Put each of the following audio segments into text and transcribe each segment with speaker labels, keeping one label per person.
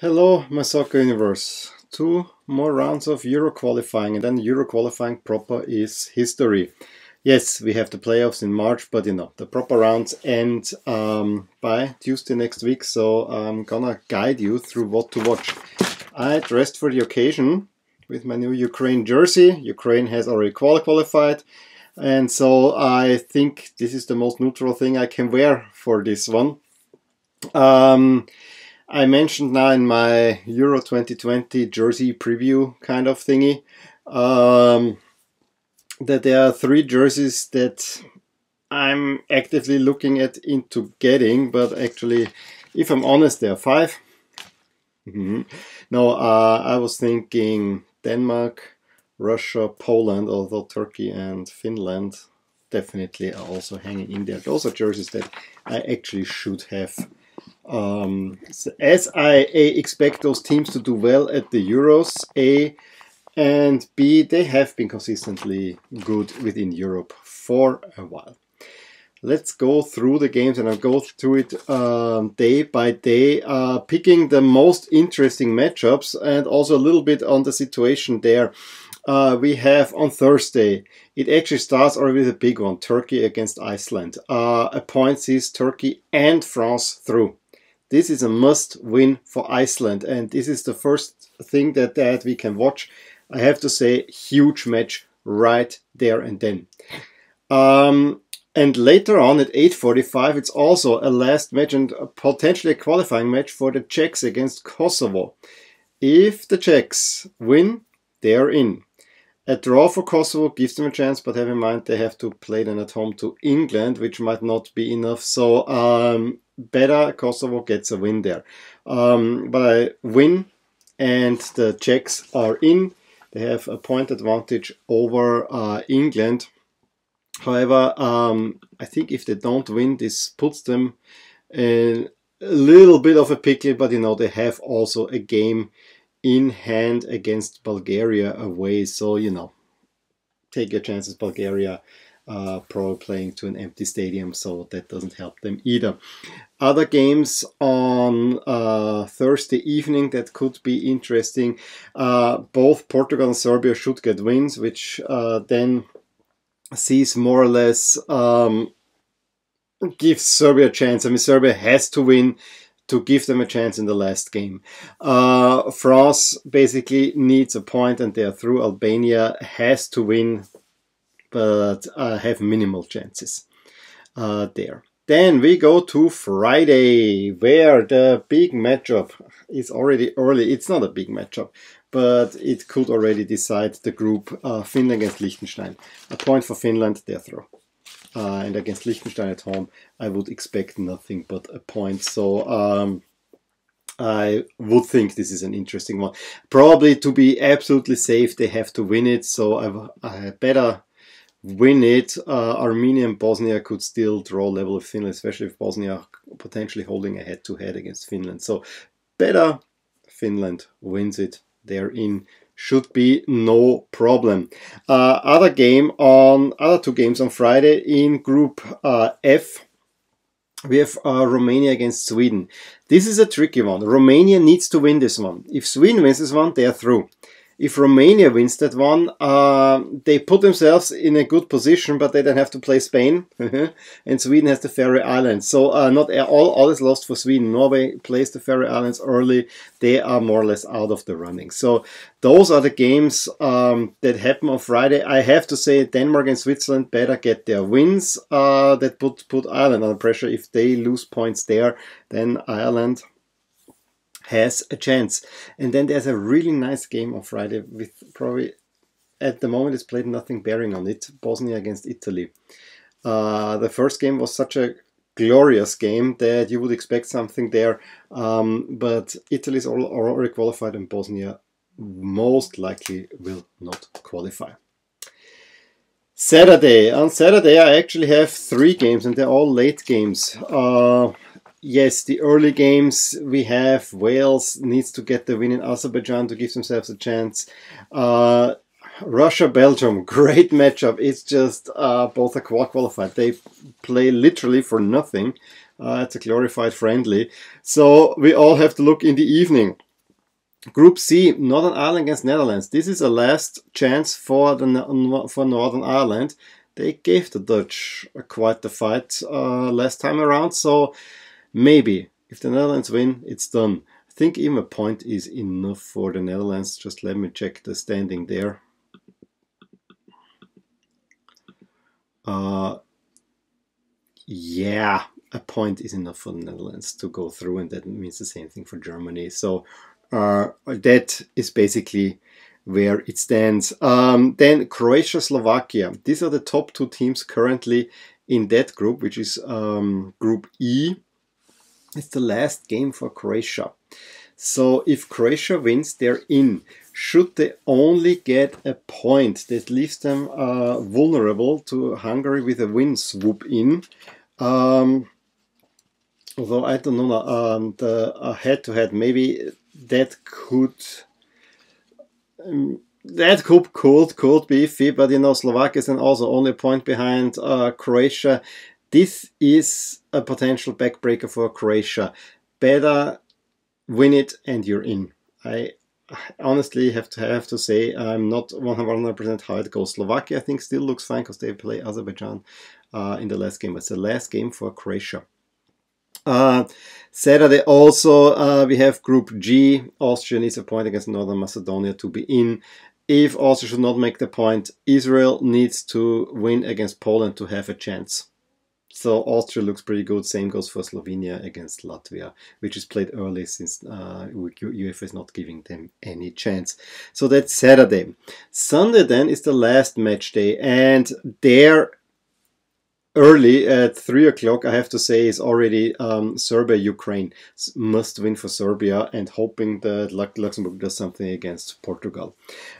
Speaker 1: Hello, my soccer universe. Two more rounds of Euro qualifying, and then Euro qualifying proper is history. Yes, we have the playoffs in March, but you know, the proper rounds end um, by Tuesday next week, so I'm gonna guide you through what to watch. I dressed for the occasion with my new Ukraine jersey. Ukraine has already qualified, and so I think this is the most neutral thing I can wear for this one. Um, I mentioned now in my Euro 2020 jersey preview kind of thingy um, that there are three jerseys that I'm actively looking at into getting, but actually, if I'm honest, there are 5 mm-hmm. No, uh, I was thinking Denmark, Russia, Poland, although Turkey and Finland definitely are also hanging in there. Those are jerseys that I actually should have um, as I A, expect those teams to do well at the Euros, A, and B, they have been consistently good within Europe for a while. Let's go through the games and I'll go through it um, day by day, uh, picking the most interesting matchups and also a little bit on the situation there. Uh, we have on Thursday, it actually starts already with a big one Turkey against Iceland. Uh, a point sees Turkey and France through. This is a must win for Iceland, and this is the first thing that, that we can watch. I have to say, huge match right there and then. Um, and later on at 8.45, it's also a last match and potentially a qualifying match for the Czechs against Kosovo. If the Czechs win, they're in. A draw for Kosovo gives them a chance, but have in mind they have to play then at home to England, which might not be enough. So um, better Kosovo gets a win there. Um, but I win, and the Czechs are in. They have a point advantage over uh, England. However, um, I think if they don't win, this puts them in a little bit of a pickle. But you know they have also a game in hand against Bulgaria away. So you know, take your chances, Bulgaria uh, probably playing to an empty stadium, so that doesn't help them either. Other games on uh, Thursday evening that could be interesting. Uh, both Portugal and Serbia should get wins, which uh, then sees more or less um, gives Serbia a chance. I mean, Serbia has to win to give them a chance in the last game. Uh, France basically needs a point and they're through. Albania has to win but I have minimal chances uh, there. Then we go to Friday, where the big matchup is already early. It's not a big matchup, but it could already decide the group uh, Finland against Liechtenstein. A point for Finland, their throw. Uh, and against Liechtenstein at home, I would expect nothing but a point. So um, I would think this is an interesting one. Probably to be absolutely safe, they have to win it. So I, I better win it, uh, Armenia and Bosnia could still draw level with Finland, especially if Bosnia potentially holding a head-to-head against Finland. So better Finland wins it. They're in. Should be no problem. Uh, other game on other two games on Friday in Group uh, F. We have uh, Romania against Sweden. This is a tricky one. Romania needs to win this one. If Sweden wins this one, they are through if Romania wins that one, uh, they put themselves in a good position, but they then have to play Spain, and Sweden has the Faroe Islands. So uh, not all, all is lost for Sweden. Norway plays the Faroe Islands early. They are more or less out of the running. So those are the games um, that happen on Friday. I have to say Denmark and Switzerland better get their wins. Uh, that put, put Ireland under pressure. If they lose points there, then Ireland has a chance. And then there's a really nice game on Friday with probably at the moment it's played nothing bearing on it. Bosnia against Italy. Uh, the first game was such a glorious game that you would expect something there, um, but Italy is already qualified and Bosnia most likely will not qualify. Saturday. On Saturday, I actually have three games, and they're all late games. Uh, yes, the early games we have Wales needs to get the win in Azerbaijan to give themselves a chance. Uh, Russia Belgium, great matchup. It's just uh, both are qualified. They play literally for nothing. Uh, it's a glorified friendly. So we all have to look in the evening. Group C, Northern Ireland against Netherlands. This is a last chance for the for Northern Ireland. They gave the Dutch quite the fight uh, last time around, so maybe if the Netherlands win, it's done. I think even a point is enough for the Netherlands. Just let me check the standing there. Uh, yeah, a point is enough for the Netherlands to go through, and that means the same thing for Germany. So uh, that is basically where it stands. Um, then Croatia, Slovakia. These are the top two teams currently in that group, which is um, Group E. It's the last game for Croatia. So if Croatia wins, they're in. Should they only get a point, that leaves them uh, vulnerable to Hungary with a win swoop in. Um, although I don't know um, the uh, head-to-head, maybe that could um, that could could could be iffy, but you know Slovakia is also only a point behind uh, Croatia. This is a potential backbreaker for Croatia. Better win it and you're in. I honestly have to have to say I'm not 100% how it goes. Slovakia I think still looks fine because they play Azerbaijan uh, in the last game. It's the last game for Croatia. Uh, Saturday also uh, we have Group G. Austria needs a point against Northern Macedonia to be in. If Austria should not make the point, Israel needs to win against Poland to have a chance. So Austria looks pretty good. Same goes for Slovenia against Latvia, which is played early since uh, UEFA is not giving them any chance. So that's Saturday. Sunday then is the last match day, and there early at three o'clock, I have to say, is already um, Serbia Ukraine. Must win for Serbia and hoping that Luxembourg does something against Portugal.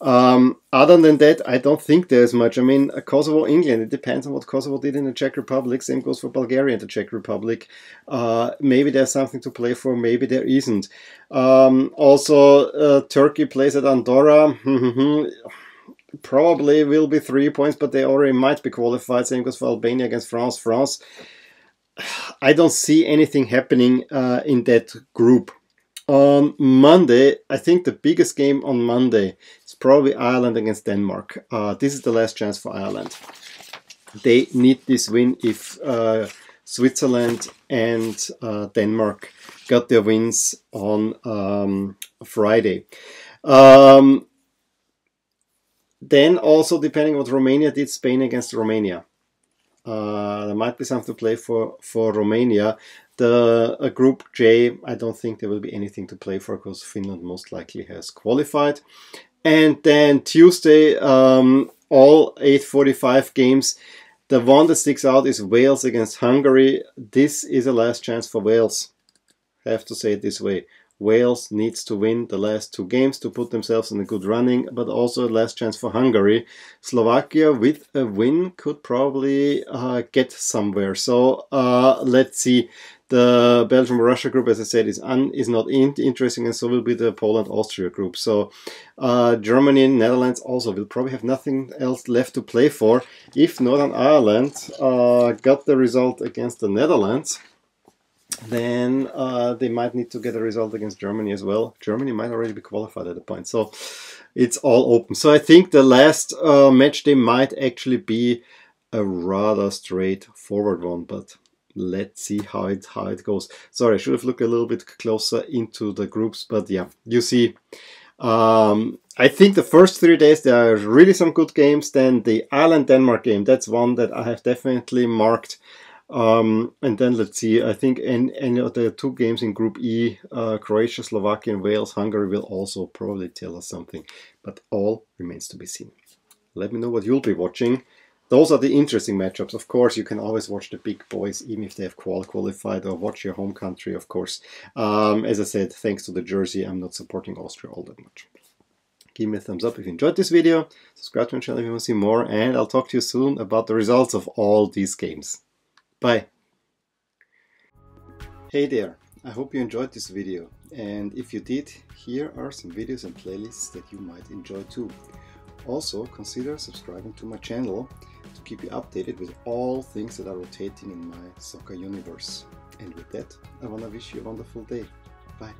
Speaker 1: Um, other than that, I don't think there's much. I mean, Kosovo England, it depends on what Kosovo did in the Czech Republic. Same goes for Bulgaria and the Czech Republic. Uh, maybe there's something to play for, maybe there isn't. Um, also, uh, Turkey plays at Andorra. probably will be three points, but they already might be qualified. Same goes for Albania against France. France, I don't see anything happening uh, in that group. On Monday, I think the biggest game on Monday is probably Ireland against Denmark. Uh, this is the last chance for Ireland. They need this win if uh, Switzerland and uh, Denmark got their wins on um, Friday. Um, then also depending on what Romania did, Spain against Romania. Uh, there might be something to play for for Romania. The uh, Group J, I don't think there will be anything to play for because Finland most likely has qualified. And then Tuesday, um, all 8:45 games. The one that sticks out is Wales against Hungary. This is a last chance for Wales. I have to say it this way. Wales needs to win the last two games to put themselves in a good running, but also a last chance for Hungary. Slovakia, with a win, could probably uh, get somewhere. So uh, let's see. The Belgium Russia group, as I said, is un, is not in, interesting, and so will be the Poland Austria group. So uh, Germany and Netherlands also will probably have nothing else left to play for. If Northern Ireland uh, got the result against the Netherlands then uh, they might need to get a result against Germany as well. Germany might already be qualified at the point. So it's all open. So I think the last uh, match they might actually be a rather straightforward one, but let's see how it how it goes. Sorry, I should have looked a little bit closer into the groups, but yeah, you see. Um, I think the first three days there are really some good games. Then the Ireland Denmark game, that's one that I have definitely marked um, and then let's see, I think any of the two games in Group E, uh, Croatia, Slovakia, and Wales, Hungary will also probably tell us something, but all remains to be seen. Let me know what you'll be watching. Those are the interesting matchups. Of course, you can always watch the big boys, even if they have qual qualified, or watch your home country, of course. Um, as I said, thanks to the jersey, I'm not supporting Austria all that much. Give me a thumbs up if you enjoyed this video, subscribe to my channel if you want to see more, and I'll talk to you soon about the results of all these games. Bye. Hey there, I hope you enjoyed this video and if you did, here are some videos and playlists that you might enjoy too. Also consider subscribing to my channel to keep you updated with all things that are rotating in my soccer universe. And with that, I wanna wish you a wonderful day. Bye.